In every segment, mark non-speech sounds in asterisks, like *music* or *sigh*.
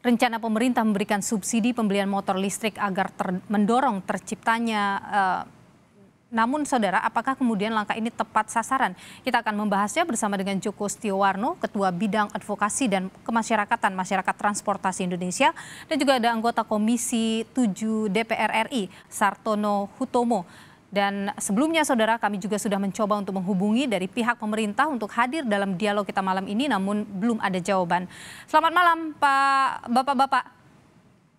rencana pemerintah memberikan subsidi pembelian motor listrik agar ter mendorong terciptanya uh, namun saudara, apakah kemudian langkah ini tepat sasaran? Kita akan membahasnya bersama dengan Joko Stiowarno, Ketua Bidang Advokasi dan Kemasyarakatan Masyarakat Transportasi Indonesia, dan juga ada anggota Komisi 7 DPR RI, Sartono Hutomo. Dan sebelumnya saudara kami juga sudah mencoba untuk menghubungi dari pihak pemerintah untuk hadir dalam dialog kita malam ini namun belum ada jawaban. Selamat malam Pak Bapak-Bapak.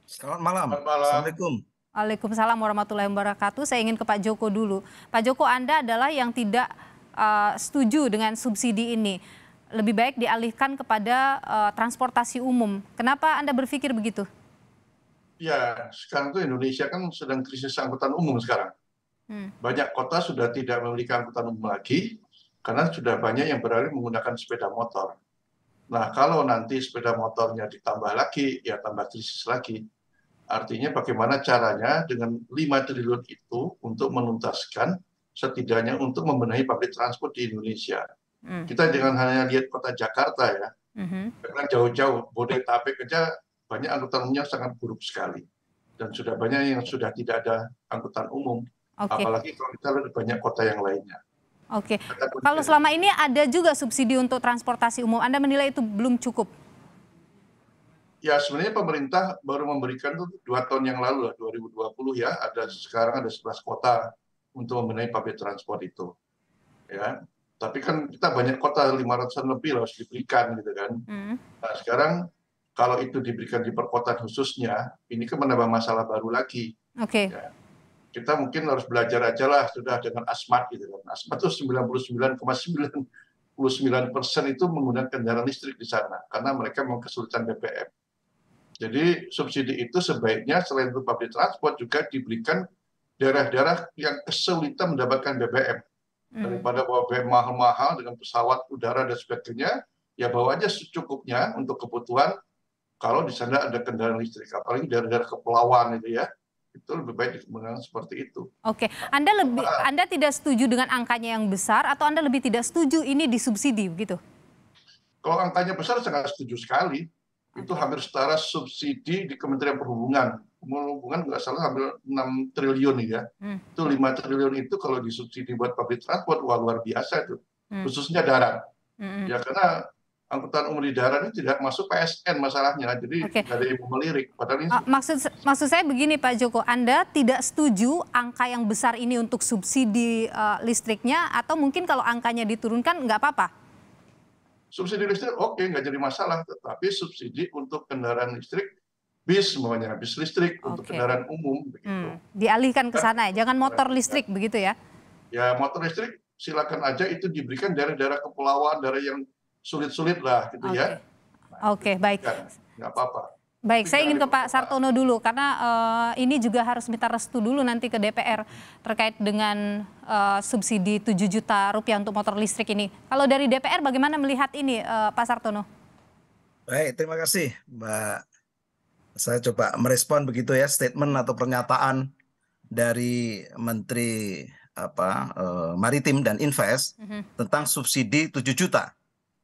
Selamat malam. Selamat malam. Assalamualaikum. Waalaikumsalam warahmatullahi wabarakatuh. Saya ingin ke Pak Joko dulu. Pak Joko Anda adalah yang tidak uh, setuju dengan subsidi ini. Lebih baik dialihkan kepada uh, transportasi umum. Kenapa Anda berpikir begitu? Ya, sekarang itu Indonesia kan sedang krisis angkutan umum sekarang Hmm. Banyak kota sudah tidak memiliki angkutan umum lagi karena sudah banyak yang beralih menggunakan sepeda motor. Nah, kalau nanti sepeda motornya ditambah lagi, ya tambah krisis lagi. Artinya bagaimana caranya dengan 5 triliun itu untuk menuntaskan setidaknya untuk membenahi public transport di Indonesia. Hmm. Kita jangan hanya lihat kota Jakarta ya, hmm. karena jauh-jauh Bodetabek aja banyak angkutan umumnya sangat buruk sekali. Dan sudah banyak yang sudah tidak ada angkutan umum. Okay. Apalagi kalau kita lihat banyak kota yang lainnya. Oke. Okay. Kalau selama ini ada juga subsidi untuk transportasi umum, Anda menilai itu belum cukup? Ya sebenarnya pemerintah baru memberikan tuh dua tahun yang lalu lah 2020 ya ada sekarang ada 11 kota untuk membenahi public transport itu ya tapi kan kita banyak kota 500an lebih harus diberikan gitu kan hmm. nah sekarang kalau itu diberikan di perkotaan khususnya ini kan menambah masalah baru lagi oke okay. ya kita mungkin harus belajar aja lah sudah dengan asmat gitu kan. Asmat itu 99,99 persen itu menggunakan kendaraan listrik di sana karena mereka kesulitan BBM. Jadi subsidi itu sebaiknya selain untuk public transport juga diberikan daerah-daerah yang kesulitan mendapatkan BBM. Hmm. Daripada bawa BBM mahal-mahal dengan pesawat udara dan sebagainya, ya bawa aja secukupnya untuk kebutuhan kalau di sana ada kendaraan listrik. Apalagi daerah-daerah kepulauan itu ya itu lebih baik dikembangkan seperti itu. Oke, Anda lebih nah, Anda tidak setuju dengan angkanya yang besar atau Anda lebih tidak setuju ini disubsidi begitu? Kalau angkanya besar sangat setuju sekali. Itu hampir setara subsidi di Kementerian Perhubungan. Perhubungan nggak salah hampir 6 triliun ya. Hmm. Itu 5 triliun itu kalau disubsidi buat public transport wah luar biasa itu. Hmm. Khususnya darat. Hmm. Ya karena angkutan umum di darat ini tidak masuk PSN masalahnya, jadi okay. ada ibu melirik. Padahal ini... Maksud maksud saya begini Pak Joko, Anda tidak setuju angka yang besar ini untuk subsidi uh, listriknya, atau mungkin kalau angkanya diturunkan nggak apa-apa? Subsidi listrik oke okay, nggak jadi masalah, tetapi subsidi untuk kendaraan listrik bis semuanya bis listrik okay. untuk kendaraan umum begitu. Hmm, dialihkan ke sana ya, jangan motor listrik ya. begitu ya? Ya motor listrik silakan aja itu diberikan daerah-daerah kepulauan, daerah yang sulit-sulit lah gitu okay. ya. Oke, okay, baik. Nggak apa-apa. Baik, saya ingin ke Pak Sartono dulu karena uh, ini juga harus minta restu dulu nanti ke DPR terkait dengan uh, subsidi 7 juta rupiah untuk motor listrik ini. Kalau dari DPR bagaimana melihat ini uh, Pak Sartono? Baik, terima kasih Mbak. Saya coba merespon begitu ya statement atau pernyataan dari Menteri apa uh, Maritim dan Invest mm -hmm. tentang subsidi 7 juta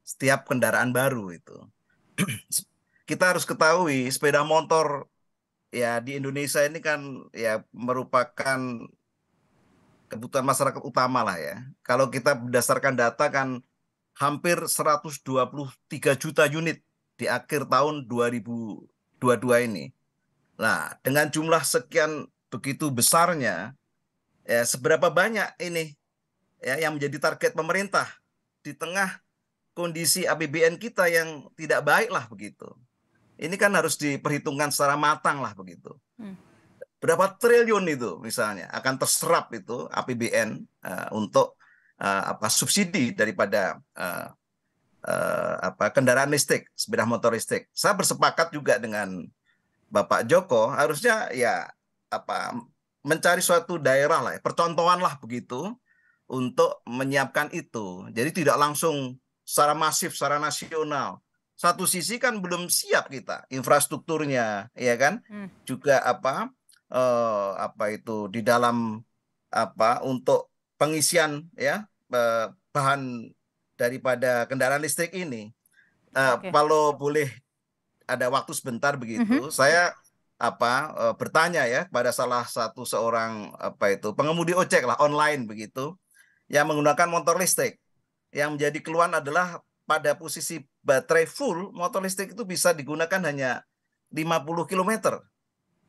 setiap kendaraan baru itu. *clears throat* Kita harus ketahui sepeda motor ya di Indonesia ini kan ya merupakan kebutuhan masyarakat utama lah ya. Kalau kita berdasarkan data kan hampir 123 juta unit di akhir tahun 2022 ini. Nah, dengan jumlah sekian begitu besarnya, ya seberapa banyak ini ya yang menjadi target pemerintah di tengah kondisi APBN kita yang tidak baik lah begitu. Ini kan harus diperhitungkan secara matang lah begitu. Hmm. Berapa triliun itu misalnya akan terserap itu APBN uh, eh, untuk uh, apa subsidi daripada uh, uh, apa kendaraan listrik, sepeda motor listrik. Saya bersepakat juga dengan Bapak Joko harusnya ya apa mencari suatu daerah lah, percontohan lah begitu untuk menyiapkan itu. Jadi tidak langsung secara masif, secara nasional. Satu sisi kan belum siap kita infrastrukturnya, ya kan? Hmm. Juga apa eh, apa itu di dalam apa untuk pengisian ya eh, bahan daripada kendaraan listrik ini. Eh, okay. Kalau boleh ada waktu sebentar begitu, mm -hmm. saya apa uh, bertanya ya pada salah satu seorang apa itu pengemudi ojek lah online begitu yang menggunakan motor listrik. Yang menjadi keluhan adalah pada posisi baterai full motor listrik itu bisa digunakan hanya 50 km.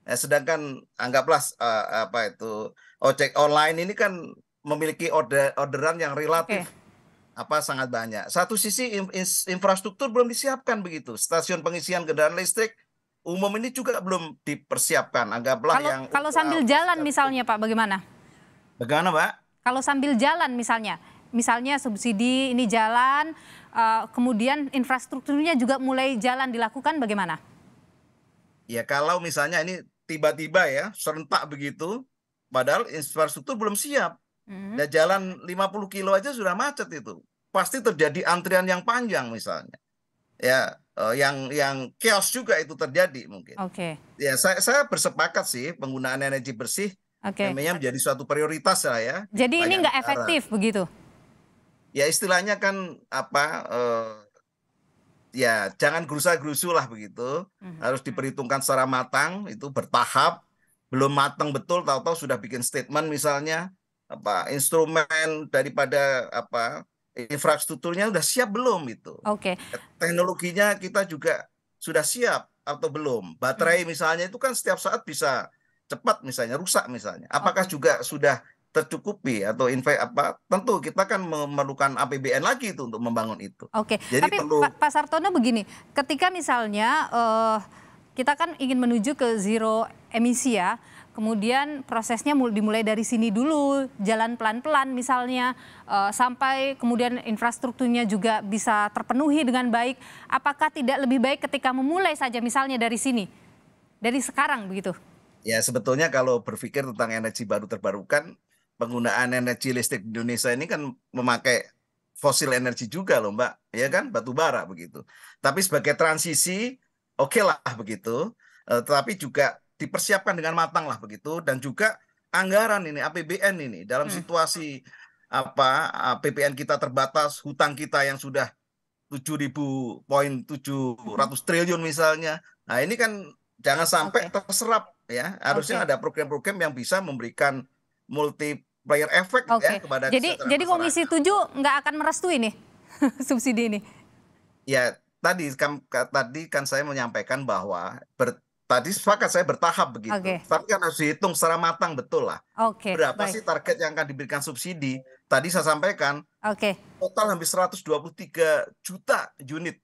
Ya, sedangkan anggaplah uh, apa itu ojek online ini kan memiliki order orderan yang relatif okay apa sangat banyak. Satu sisi infrastruktur belum disiapkan begitu. Stasiun pengisian kendaraan listrik umum ini juga belum dipersiapkan. Anggaplah kalau, yang kalau sambil jalan misalnya Pak, bagaimana? Bagaimana Pak? Kalau sambil jalan misalnya, misalnya subsidi ini jalan, uh, kemudian infrastrukturnya juga mulai jalan dilakukan, bagaimana? Ya kalau misalnya ini tiba-tiba ya serentak begitu, padahal infrastruktur belum siap Hmm. Dan jalan 50 kilo aja sudah macet itu. Pasti terjadi antrian yang panjang misalnya. Ya, uh, yang yang chaos juga itu terjadi mungkin. Oke. Okay. Ya, saya saya bersepakat sih penggunaan energi bersih okay. namanya menjadi suatu prioritas lah ya. Jadi ini nggak efektif begitu? Ya istilahnya kan apa? Uh, ya jangan gerusa-gerusu lah begitu. Hmm. Harus diperhitungkan secara matang, itu bertahap. Belum matang betul, tahu-tahu sudah bikin statement misalnya apa instrumen daripada apa infrastrukturnya sudah siap belum itu. Oke. Okay. Teknologinya kita juga sudah siap atau belum. Baterai hmm. misalnya itu kan setiap saat bisa cepat misalnya rusak misalnya. Apakah okay. juga sudah tercukupi atau invest apa tentu kita kan memerlukan APBN lagi itu untuk membangun itu. Oke. Jadi Tapi perlu... Pak, Pak Sartono begini, ketika misalnya uh, kita kan ingin menuju ke zero emisi ya kemudian prosesnya dimulai dari sini dulu, jalan pelan-pelan misalnya, uh, sampai kemudian infrastrukturnya juga bisa terpenuhi dengan baik. Apakah tidak lebih baik ketika memulai saja misalnya dari sini, dari sekarang begitu? Ya sebetulnya kalau berpikir tentang energi baru terbarukan, penggunaan energi listrik di Indonesia ini kan memakai fosil energi juga loh Mbak, ya kan batu bara begitu. Tapi sebagai transisi, oke okay lah begitu. Uh, tetapi juga dipersiapkan dengan matang lah begitu dan juga anggaran ini APBN ini dalam hmm. situasi apa APBN kita terbatas hutang kita yang sudah 7.000 poin 700 triliun misalnya nah ini kan jangan sampai okay. terserap ya harusnya okay. ada program-program yang bisa memberikan multiplier efek okay. ya kepada jadi jadi komisi 7 nggak akan merestui nih *laughs* subsidi ini ya tadi kan tadi kan saya menyampaikan bahwa ber, tadi sepakat saya bertahap begitu. Okay. Tapi kan harus dihitung secara matang betul lah. Okay, Berapa baik. sih target yang akan diberikan subsidi? Tadi saya sampaikan. Oke. Okay. Total hampir 123 juta unit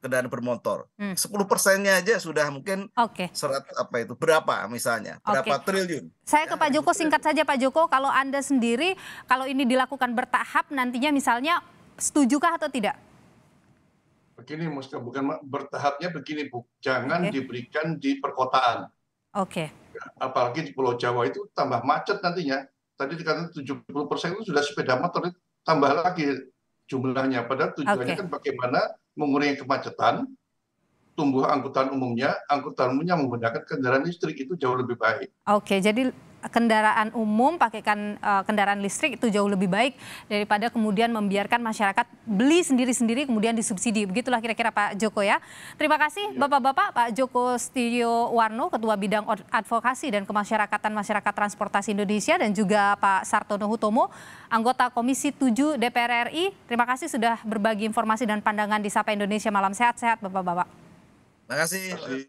kendaraan bermotor. Hmm. 10 persennya aja sudah mungkin okay. serat apa itu berapa misalnya berapa okay. triliun. Saya ke ya, Pak Joko singkat saja Pak Joko kalau Anda sendiri kalau ini dilakukan bertahap nantinya misalnya setujukah atau tidak? begini Muska, bukan bertahapnya begini Bu. Jangan okay. diberikan di perkotaan. Oke. Okay. Apalagi di Pulau Jawa itu tambah macet nantinya. Tadi dikatakan 70% itu sudah sepeda motor, tambah lagi jumlahnya. Padahal tujuannya okay. kan bagaimana mengurangi kemacetan, tumbuh angkutan umumnya, angkutan umumnya menggunakan kendaraan listrik itu jauh lebih baik. Oke, jadi kendaraan umum pakaikan uh, kendaraan listrik itu jauh lebih baik daripada kemudian membiarkan masyarakat beli sendiri-sendiri kemudian disubsidi. Begitulah kira-kira Pak Joko ya. Terima kasih iya. Bapak-bapak Pak Joko Stio Warno Ketua Bidang Advokasi dan Kemasyarakatan Masyarakat Transportasi Indonesia dan juga Pak Sartono Hutomo anggota Komisi 7 DPR RI. Terima kasih sudah berbagi informasi dan pandangan di Sapa Indonesia Malam Sehat-sehat Bapak-bapak. Terima kasih.